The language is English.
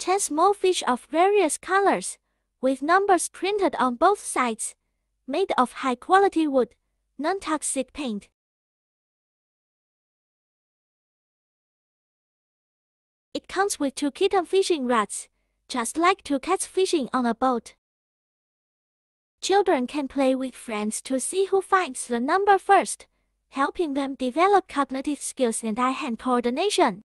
10 small fish of various colors, with numbers printed on both sides, made of high quality wood, non-toxic paint. It comes with two kitten fishing rods, just like two cats fishing on a boat. Children can play with friends to see who finds the number first, helping them develop cognitive skills and eye-hand coordination.